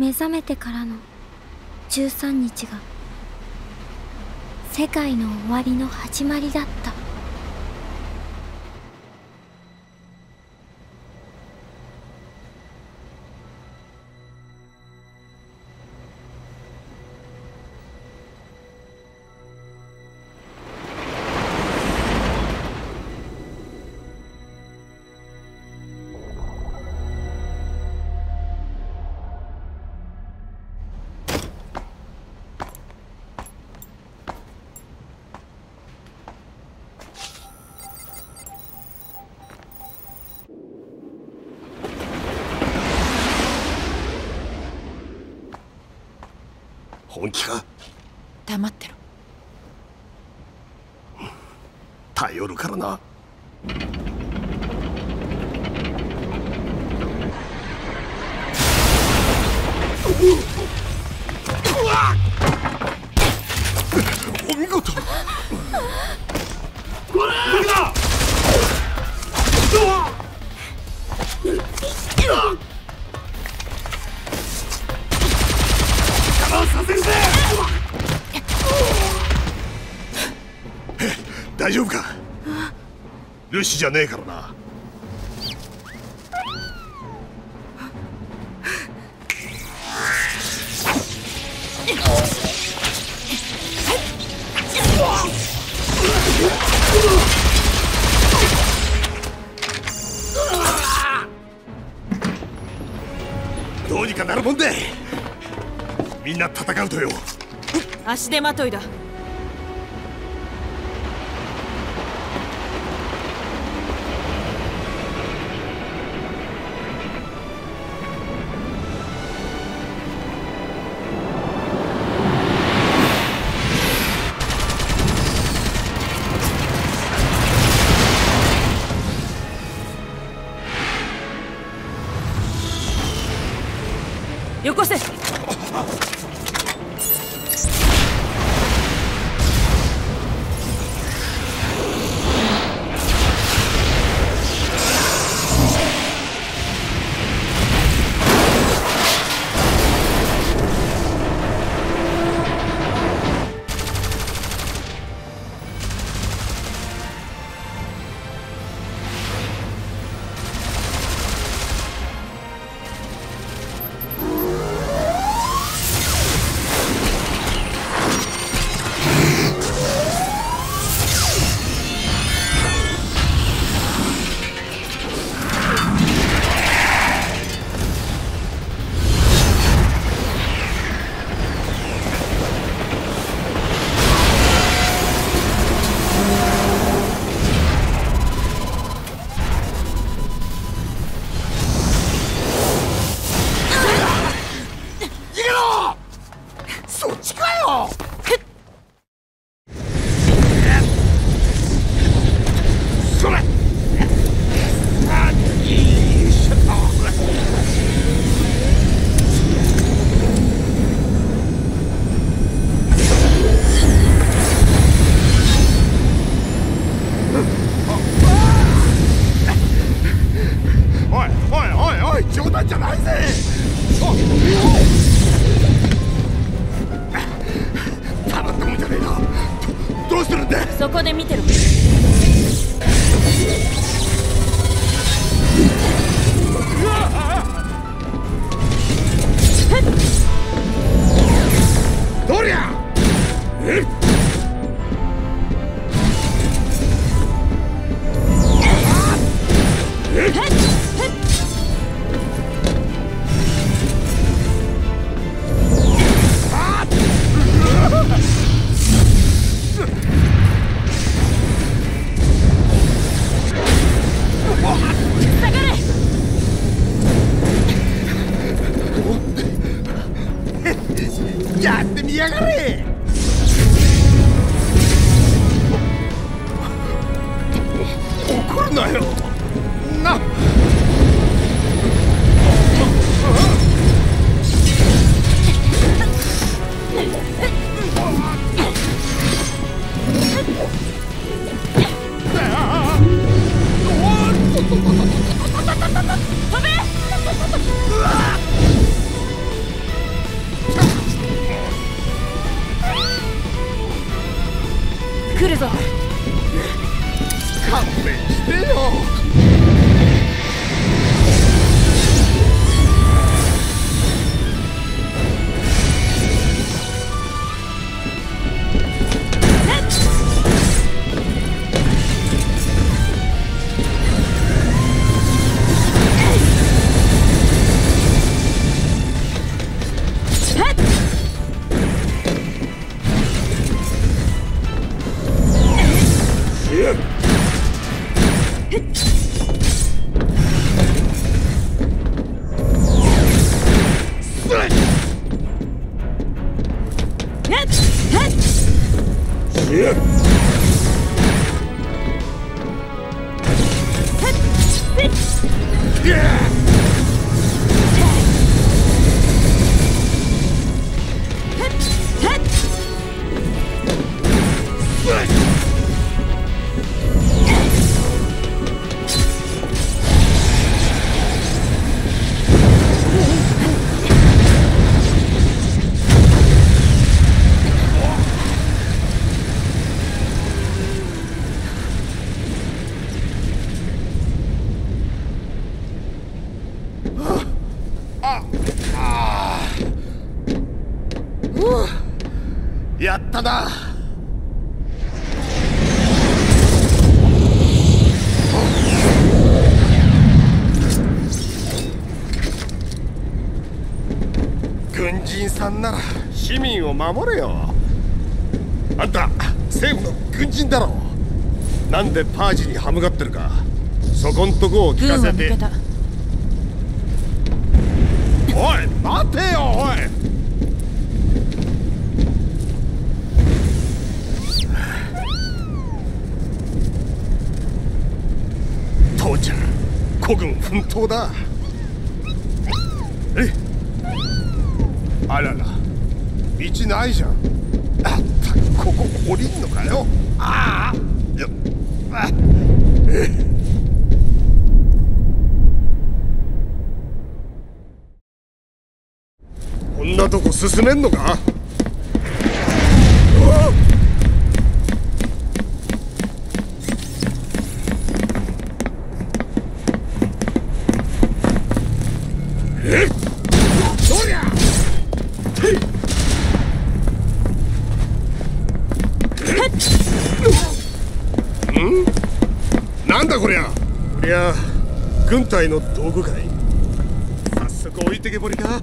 目覚めてからの13日が世界の終わりの始まりだった。本気か？黙ってろ。頼るからなじゃねえからな。どうにかなるもんで。みんな戦うとよ。足手まといだ。軍人さんなら市民を守れよ。あんた政府の軍人だろ。なんでパージに歯向かってるか。そこんとこを聞かせて。おい待てよおい。父ちゃん孤軍奮闘だえあらら。道ないじゃん。あったくここ降りんのかよ。ああ。よ。あえ。こんなとこ進めんのか？軍隊の道具かい？早速置いてけぼりか？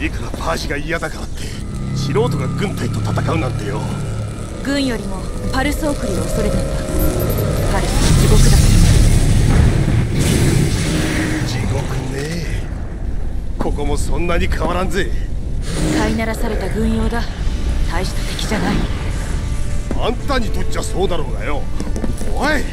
いくらパージが嫌だからって素人が軍隊と戦うなんてよ。軍よりもパルス送りを恐れたんだ。パルスは地獄だ。地獄ね。えここもそんなに変わらんぜ飼いならされた軍用だ。大した敵じゃない。あんたにとっちゃそうだろうがよ。おい。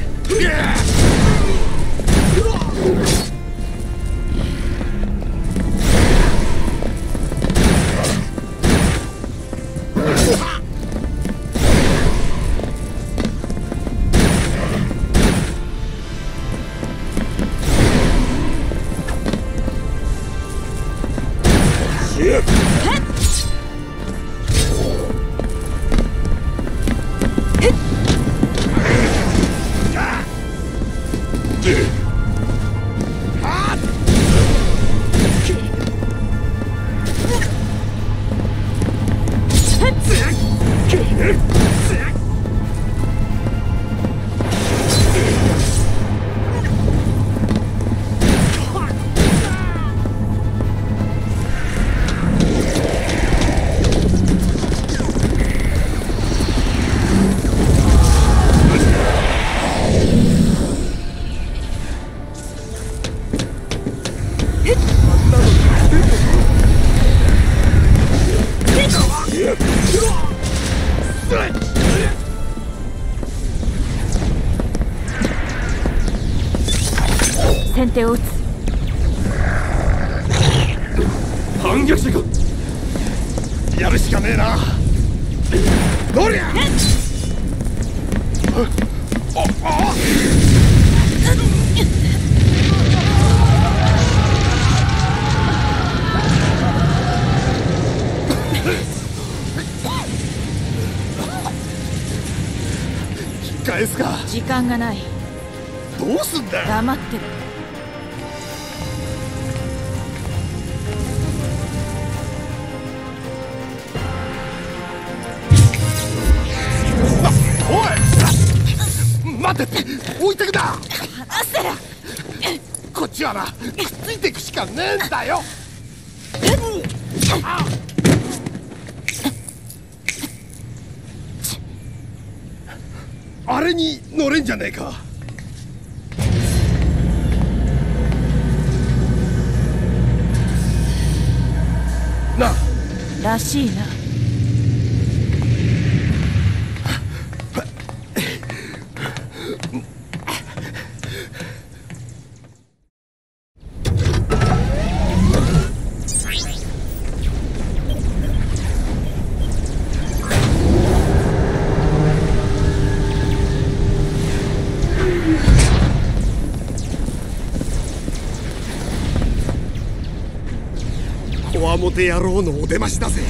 待てって置いてくな。アステラこっちはなくっついていくしかねえんだよ。あれに乗れんじゃねえか。ならしいな。て野郎のお出ましだぜ。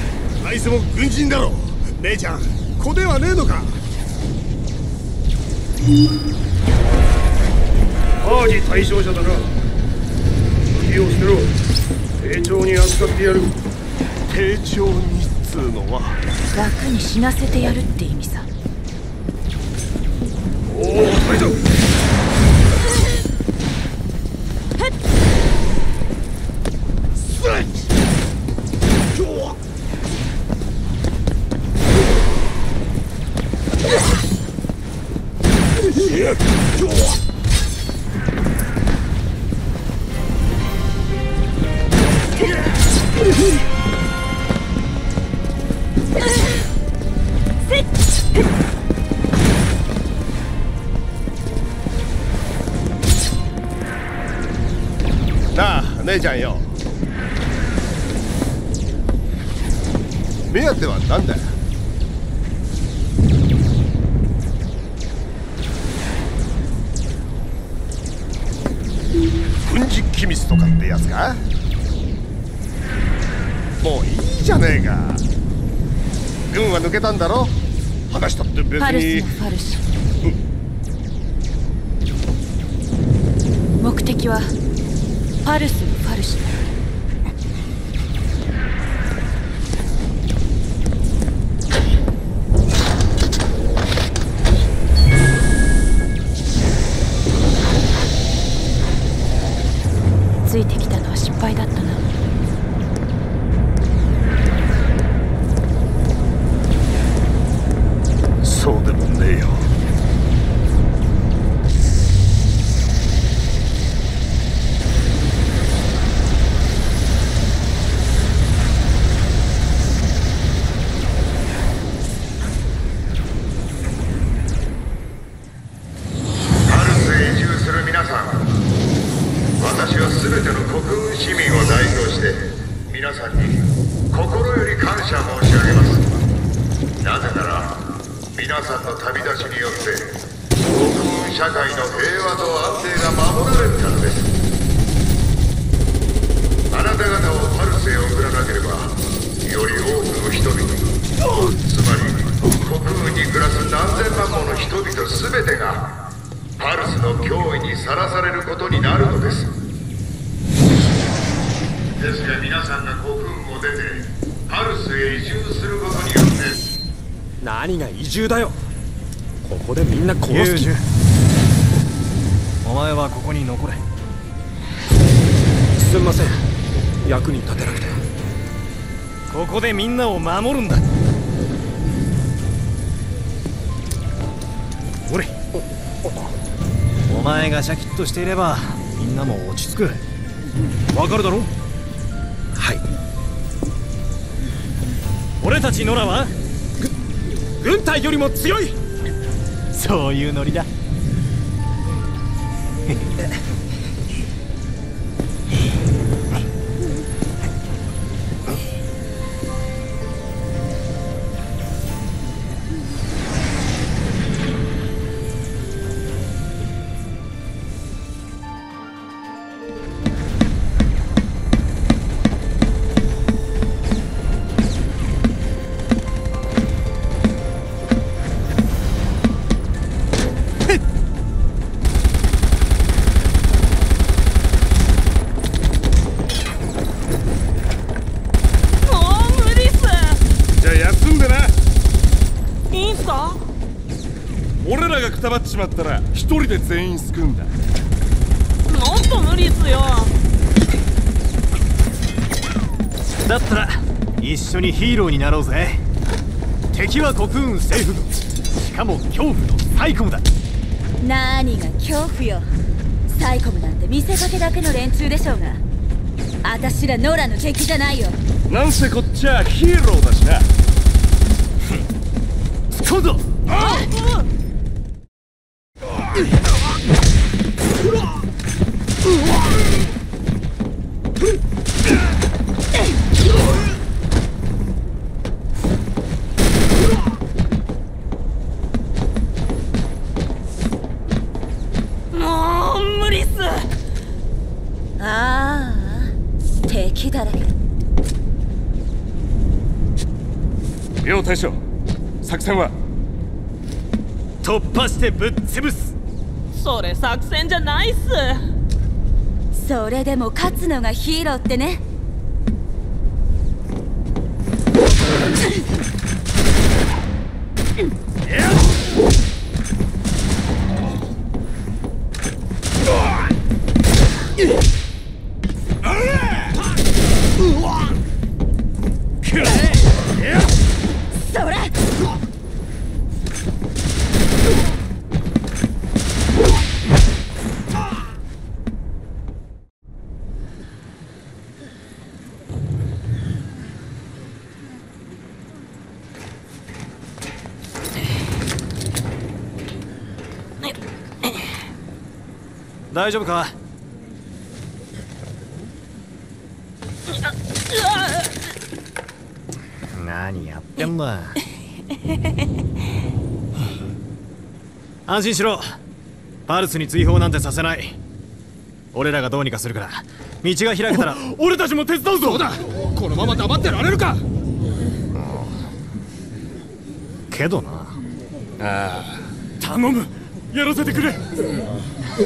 あいつも軍人だろ姉ちゃん子ではねえのか。ハージ対象者だな。武器を捨てろ。丁重に扱ってやる。丁重にっつうのは。楽に死なせてやるって姉ちゃんよ。目当ては何だよ？軍事機密とかってやつか？もういいじゃねえか。軍は抜けたんだろ？話したって別パルスにのファルシついてきたのは失敗だったな。せん。役に立てなくて。ここでみんなを守るんだ。おれ。お前がシャキッとしていればみんなも落ち着く。わかるだろ？はい。俺たちノラは軍隊よりも強い。そういうノリだで全員救うんだ。もっと無理っすよ。だったら一緒にヒーローになろうぜ。敵は国運政府軍。しかも恐怖のサイコムだ。何が恐怖よ。サイコムなんて見せかけだけの連中でしょうが。私らノラの敵じゃないよ。なんせこっちはヒーローだしな。突っ込んぞもう無理っすああ敵だらけ両大将作戦は突破してぶっ潰す。それ作戦じゃないっす。それでも勝つのがヒーローってねそれ大丈夫か？何やってんだ 安心しろ。パルスに追放なんてさせない。俺らがどうにかするから。道が開けたら。俺たちも手伝うぞ。だ。このまま黙ってられるか。けどな。頼む。やらせてくれ分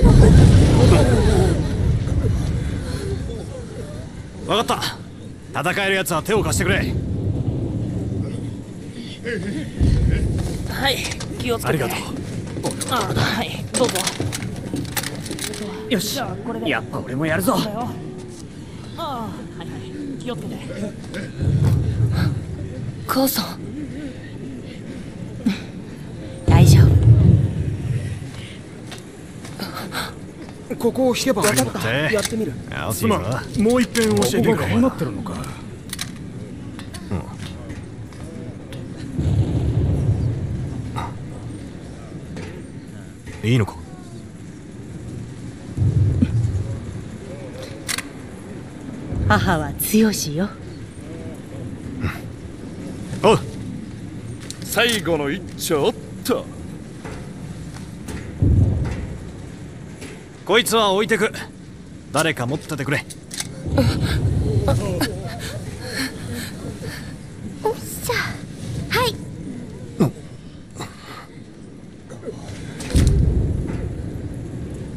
かった。戦えるやつは手を貸してくれ。はい。気をつけて。ありがとう。あはい。どうぞ。よし。やっぱ俺もやるぞ。あはいはい。気をつけて。母さん大丈夫ここを引けば。分かった。やってみる。よしすまん。もう一遍教えてくれこうなってるのかいいのか？母は強しよ。おう。最後の一丁おっとこいつは置いてく。誰か持っててくれ。おっしゃは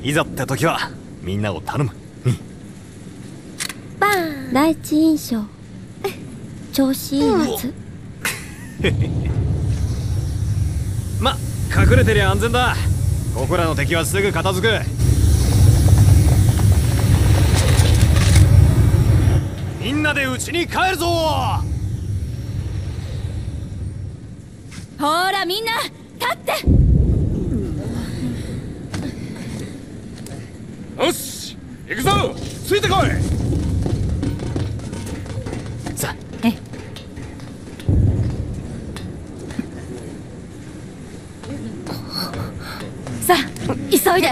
い。いざって時はみんなを頼む。バーン。第一印象。調子いいはず ま隠れてりゃ安全だ。ここらの敵はすぐ片付くみんなで家に帰るぞ。ほらみんな立って。よし行くぞ。ついてこい。さえ。さあ急いで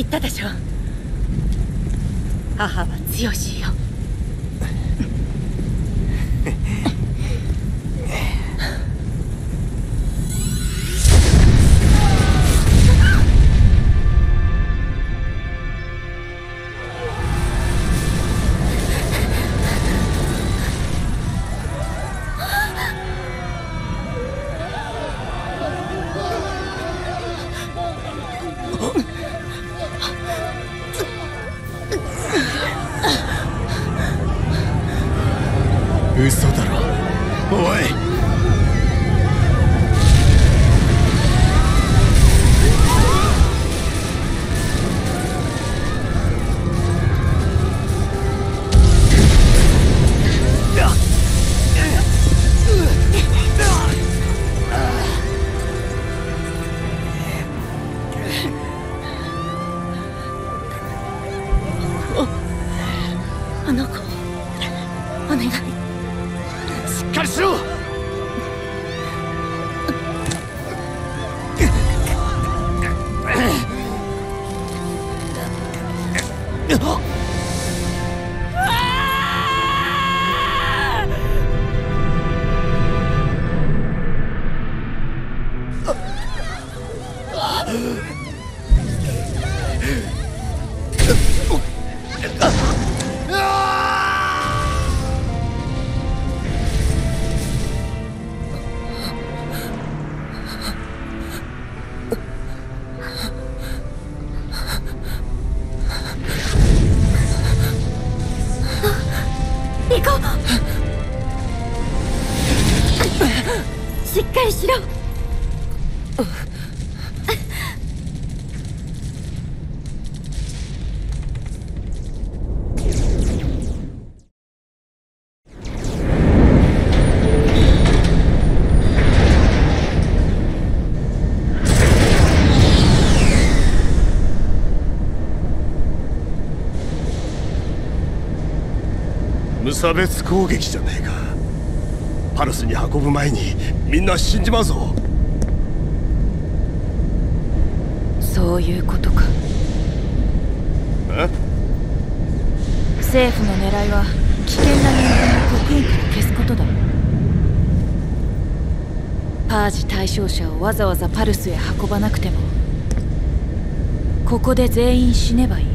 言ったでしょ母は強しよ。差別攻撃じゃねえか。パルスに運ぶ前にみんな死んじまうぞ。そういうことか。え？政府の狙いは危険な人間を国運から消すことだ。パージ対象者をわざわざパルスへ運ばなくてもここで全員死ねばいい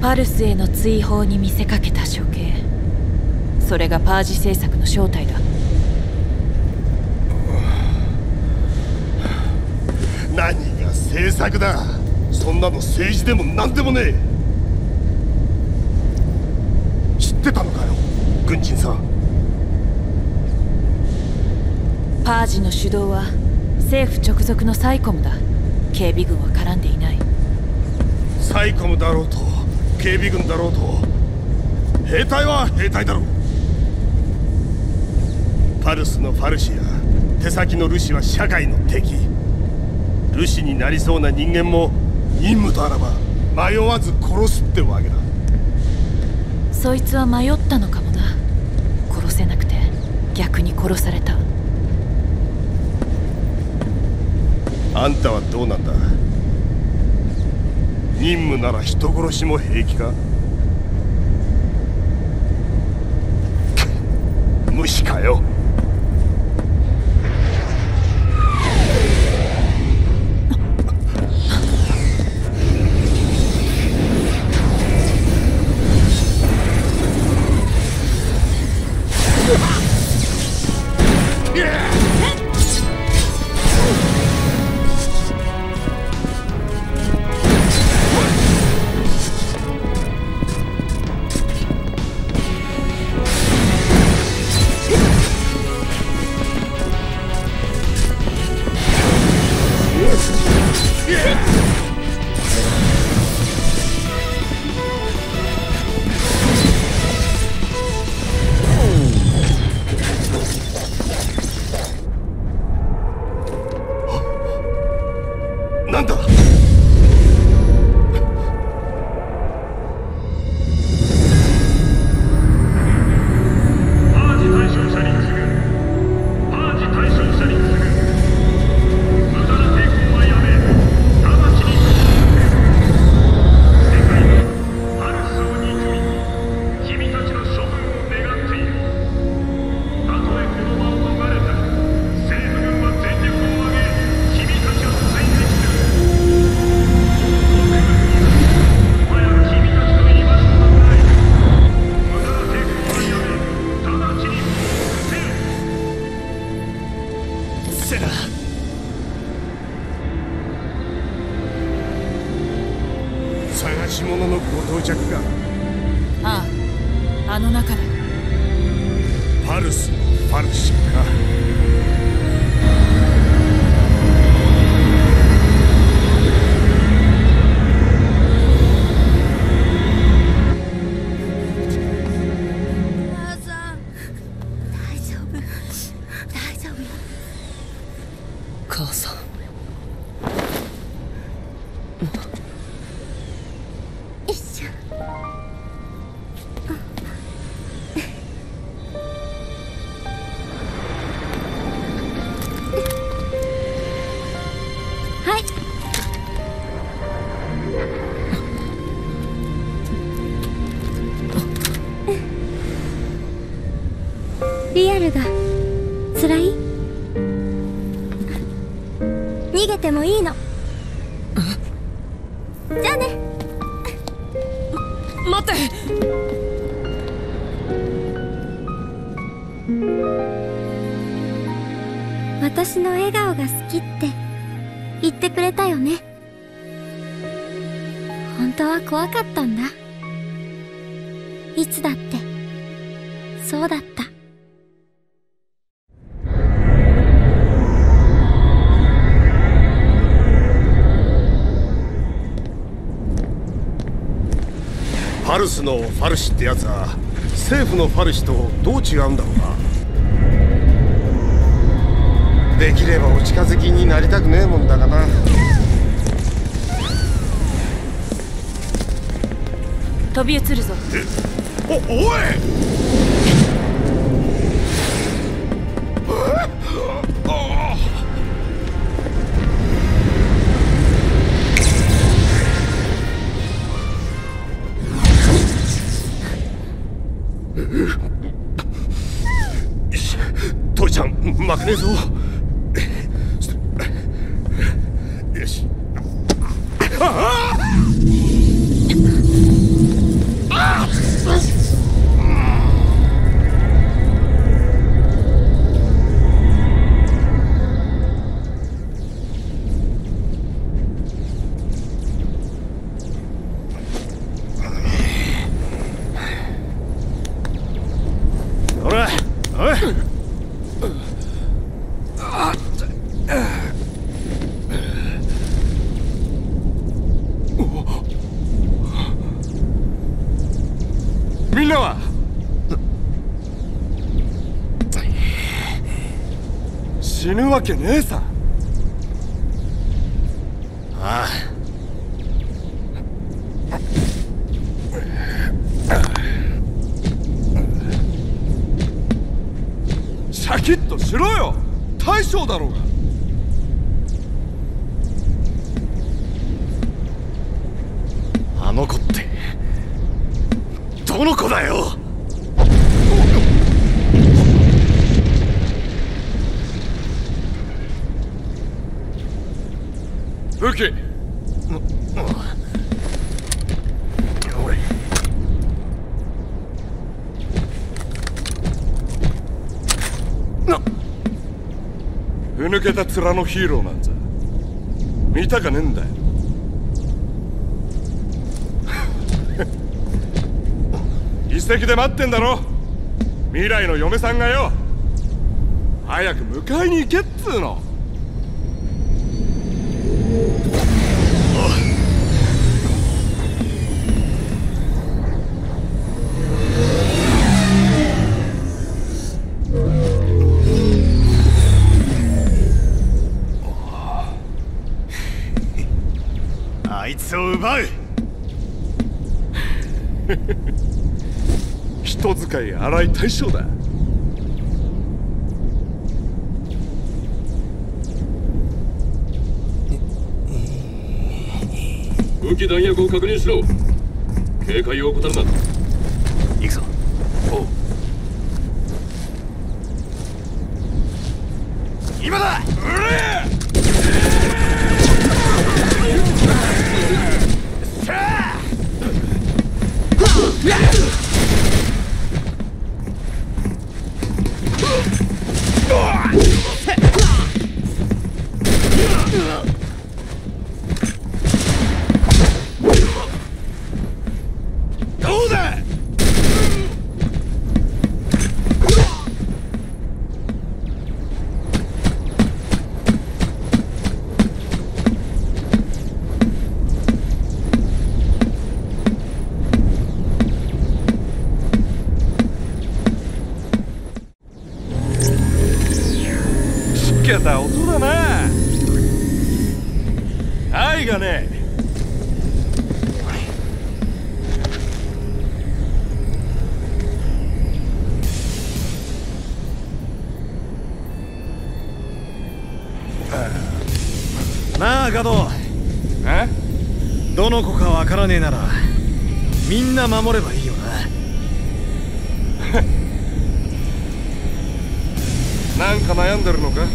パルスへの追放に見せかけた処刑。それがパージ政策の正体だ。何が政策だ。そんなの政治でも何でもねえ。知ってたのかよ軍人さん。パージの主導は政府直属のサイコムだ。警備軍は絡んでいない。サイコムだろうと警備軍だろうと。兵隊は兵隊だろう。パルスのファルシや手先のルシは社会の敵。ルシになりそうな人間も任務とあらば迷わず殺すってわけだ。そいつは迷ったのかもな。殺せなくて逆に殺された。あんたはどうなんだ？任務なら人殺しも平気か？無視かよ。リアルが辛い？逃げてもいいの。じゃあね。待って。私の笑顔が好きって言ってくれたよね。本当は怖かったんだ。いつだって。そうだったパルスのファルシってやつは政府のファルシとどう違うんだろうな。できればお近づきになりたくねえもんだがな。飛び移るぞ。おおいちゃんけねえさ。ああ。シャキッとしろよ。大将だろうが。あの子ってどの子だよ。武器俺ふぬけた面のヒーローなんざ。見たかねえんだよ。遺跡で待ってんだろ。未来の嫁さんがよ。早く迎えに行けっつうの。奪え 人使い荒い大将だ。武器弾薬を確認しろ。警戒を怠るな。なんか悩んでるのか?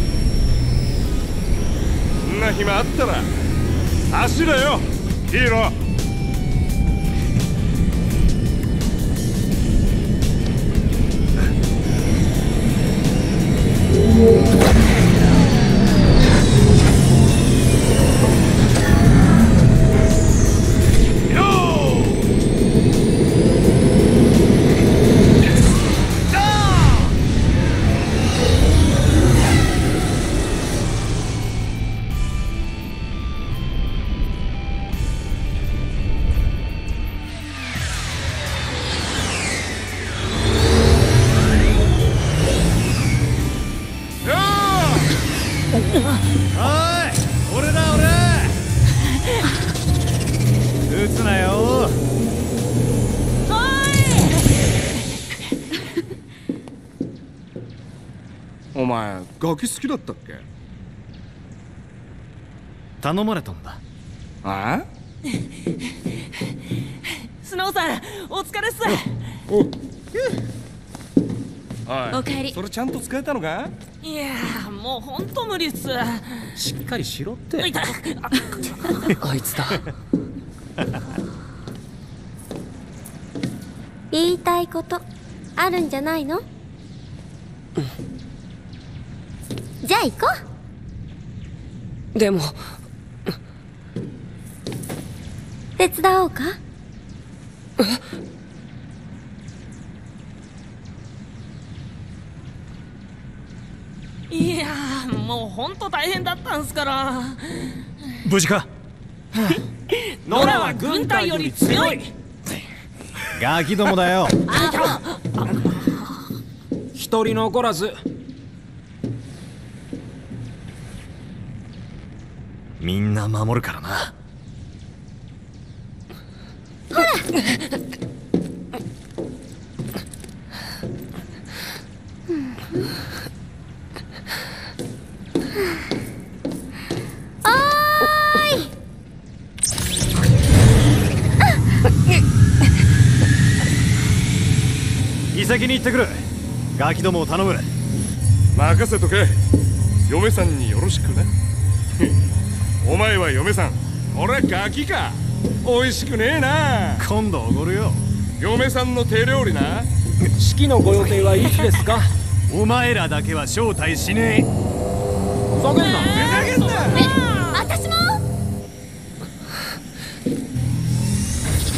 そんな暇あったら走れよヒーロー。前ガキ好きだったっけ？頼まれたんだ。あ スノーさんお疲れっす。お。おおかえりそれちゃんと使えたのか？いやーもうほんと無理っす。しっかりしろって。痛い。あいつだ。言いたいことあるんじゃないの、じゃあ行こでも。う手伝おうか？いやーもうほんと大変だったんすから。無事か？ノラは軍隊より強い。ガキどもだよ。一人残らずみんな守るからな。遺跡に行ってくる。ガキどもを頼む。任せとけ。嫁さんによろしくなお前は嫁さん。俺はガキか。美味しくねえな。今度おごるよ。嫁さんの手料理な。式のご予定はいつですか？お前らだけは招待しねえ。ふざけんな。私も？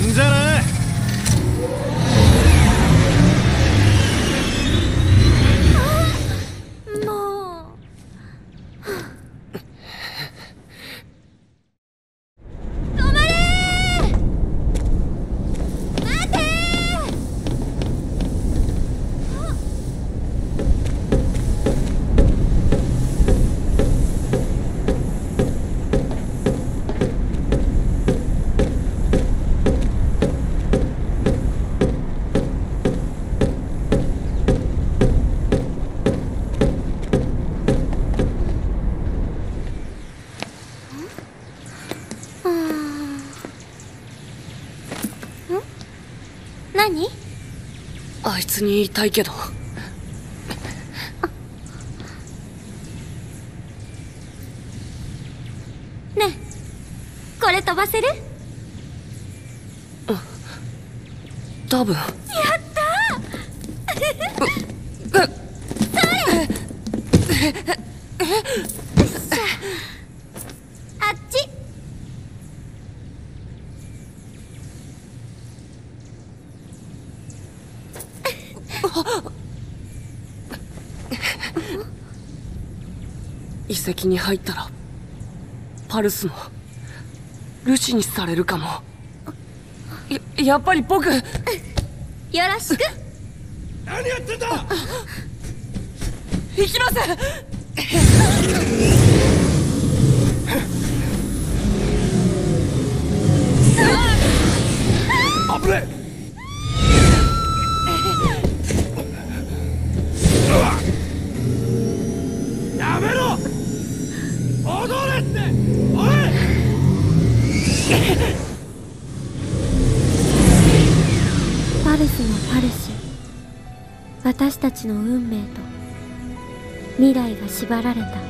んじゃなもう止まれ待てあいつに言いたいけど。ねえこれ飛ばせる？多分。やったー！あ っち遺跡に入ったらパルスもルシにされるかも。ややっぱり僕よろしく。何やってんだ！行きます！危ねえ私たちの運命と未来が縛られた。